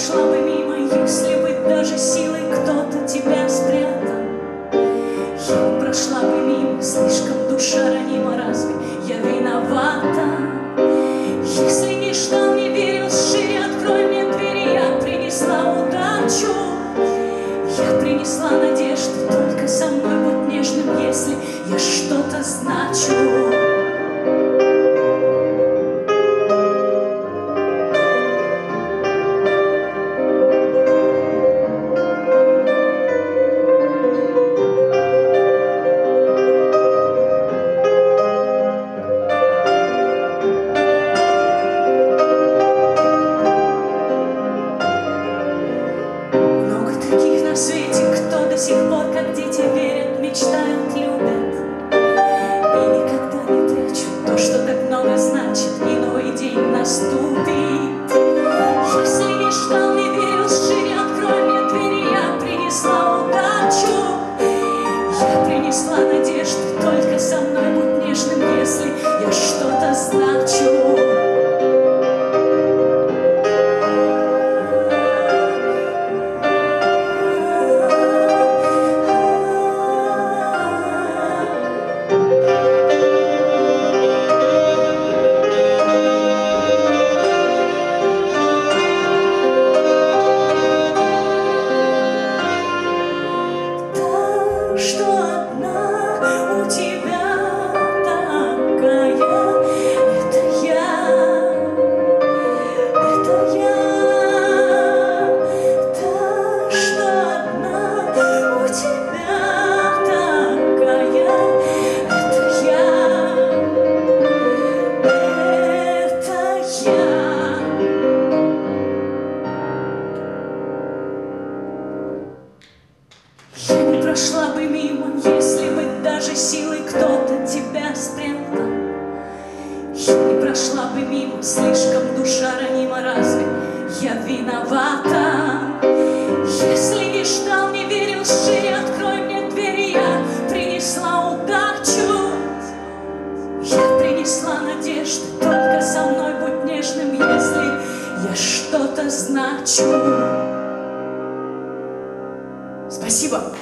прошла бы мимо, если бы даже силой кто-то тебя спрятал. Я прошла бы мимо, слишком душа ранима, разве я виновата? Если ничто мне верил, шире открой мне двери, я принесла удачу. Я принесла надежду, только со мной будь нежным, если я что-то значу. Сих пор, как дети, верят, мечтают, что прошла бы мимо, если бы даже силой кто-то тебя спрятал. Не прошла бы мимо, слишком душа ранима, разве я виновата? Если не ждал, не верил, шире открой мне двери, я принесла удачу. Я принесла надежды, только со мной будь нежным, если я что-то значу. Спасибо.